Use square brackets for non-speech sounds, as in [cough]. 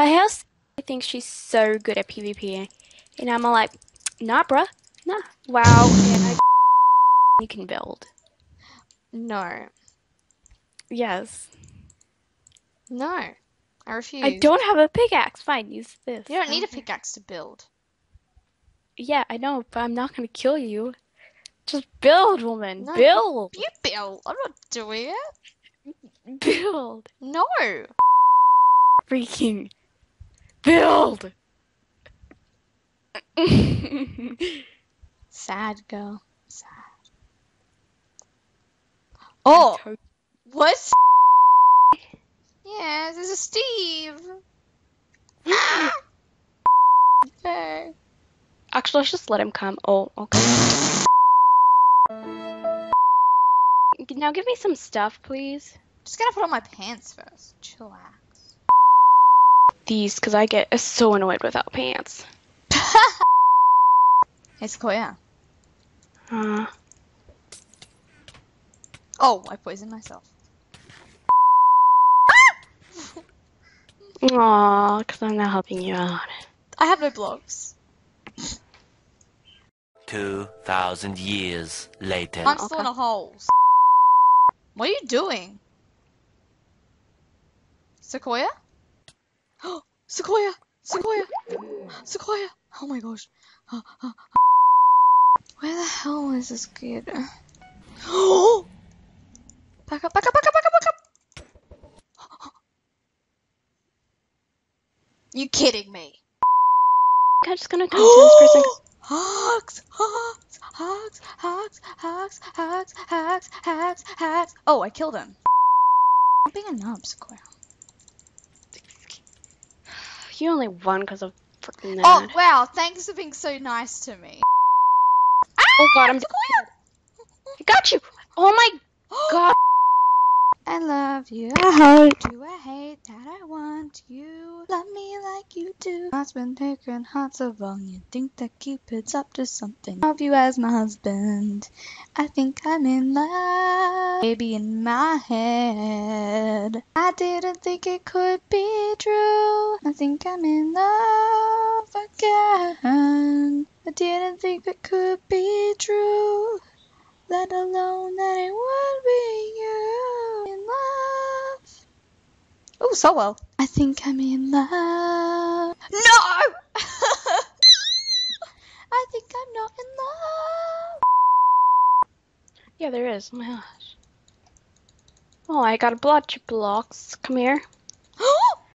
I also think she's so good at PvP, and I'm like, nah, bruh, nah. Wow, and I [laughs] you can build. No. Yes. No. I refuse. I don't have a pickaxe. Fine, use this. You don't need a pickaxe to build. Yeah, I know, but I'm not gonna kill you. Just build, woman. No. Build. You build. I'm not doing it. [laughs] Build. No. Freaking build. [laughs] Sad girl. Sad. Oh, what? [laughs] Yeah, this is Steve. [gasps] okay. Actually, let's just let him come. Oh, okay. Now give me some stuff, please. Just gotta put on my pants first. Chillax. These, because I get so annoyed without pants. [laughs] Hey, Sequoia. Uh, Oh, I poisoned myself. [laughs] aw, because I'm not helping you out. I have no blocks. 2,000 years later. I'm still in a hole. What are you doing? Sequoia? Sequoia! Sequoia! Sequoia! Oh my gosh. Uh, uh, uh. Where the hell is this kid? [gasps] back up, back up, back up, back up, back up! You kidding me? I'm just gonna come to this [gasps] person. Hugs, hugs, hugs, hugs, hugs, hugs, hugs, hugs, hugs. Oh, I killed him. I'm being a knob, Sequoia. You only won because of freaking oh, that. Oh, wow. Thanks for being so nice to me. Oh, ah, God, I'm. Sequoia! I got you. Oh my [gasps] God. I love you. I hate you. I hate that I want you. Love me you do. Heart's been taken, hearts of wrong. You think that Cupid's up to something. Love you as my husband. I think I'm in love. Baby in my head. I didn't think it could be true. I think I'm in love again. I didn't think it could be true let alone that it would be you in love. Oh, so well. I think I'm in love. No! [laughs] I think I'm not in love. Yeah, there is. Oh my gosh. Oh, I got a blood blocks. Come here.